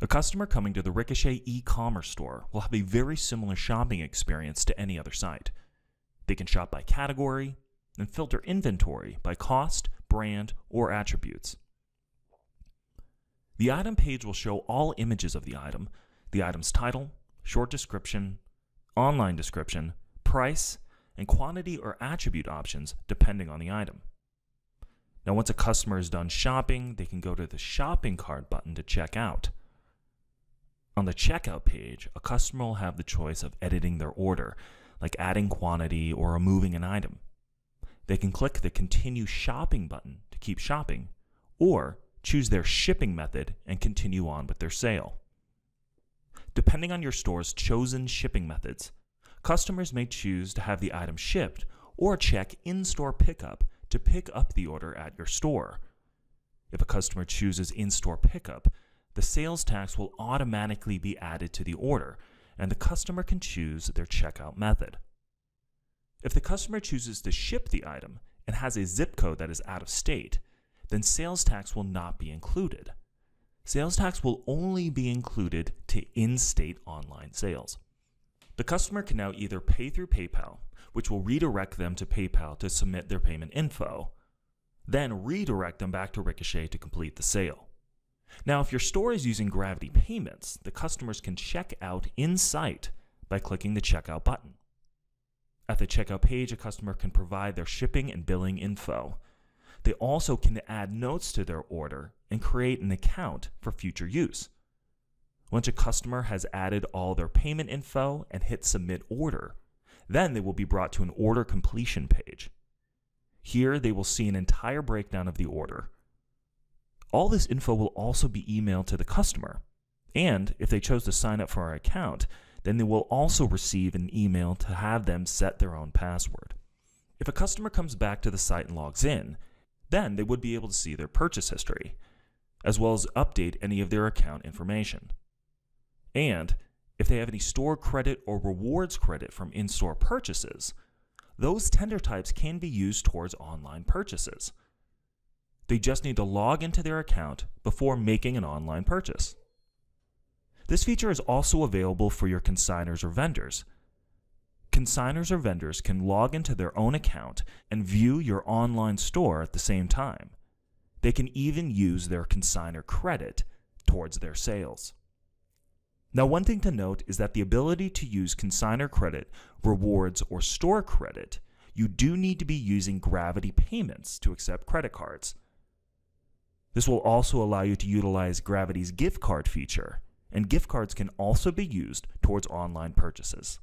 A customer coming to the Ricochet e commerce store will have a very similar shopping experience to any other site. They can shop by category and filter inventory by cost, brand, or attributes. The item page will show all images of the item, the item's title, short description, online description, price, and quantity or attribute options depending on the item. Now, once a customer is done shopping, they can go to the shopping cart button to check out. On the checkout page, a customer will have the choice of editing their order, like adding quantity or removing an item. They can click the Continue Shopping button to keep shopping, or choose their shipping method and continue on with their sale. Depending on your store's chosen shipping methods, customers may choose to have the item shipped or check in store pickup to pick up the order at your store. If a customer chooses in store pickup, the sales tax will automatically be added to the order, and the customer can choose their checkout method. If the customer chooses to ship the item and has a zip code that is out of state, then sales tax will not be included. Sales tax will only be included to in state online sales. The customer can now either pay through PayPal, which will redirect them to PayPal to submit their payment info, then redirect them back to Ricochet to complete the sale. Now, if your store is using Gravity Payments, the customers can check out in site by clicking the checkout button. At the checkout page, a customer can provide their shipping and billing info. They also can add notes to their order and create an account for future use. Once a customer has added all their payment info and hit submit order, then they will be brought to an order completion page. Here, they will see an entire breakdown of the order, all this info will also be emailed to the customer. And if they chose to sign up for our account, then they will also receive an email to have them set their own password. If a customer comes back to the site and logs in, then they would be able to see their purchase history, as well as update any of their account information. And if they have any store credit or rewards credit from in store purchases, those tender types can be used towards online purchases. They just need to log into their account before making an online purchase. This feature is also available for your consigners or vendors. Consigners or vendors can log into their own account and view your online store at the same time. They can even use their consigner credit towards their sales. Now, one thing to note is that the ability to use consigner credit, rewards, or store credit, you do need to be using Gravity payments to accept credit cards. This will also allow you to utilize Gravity's gift card feature, and gift cards can also be used towards online purchases.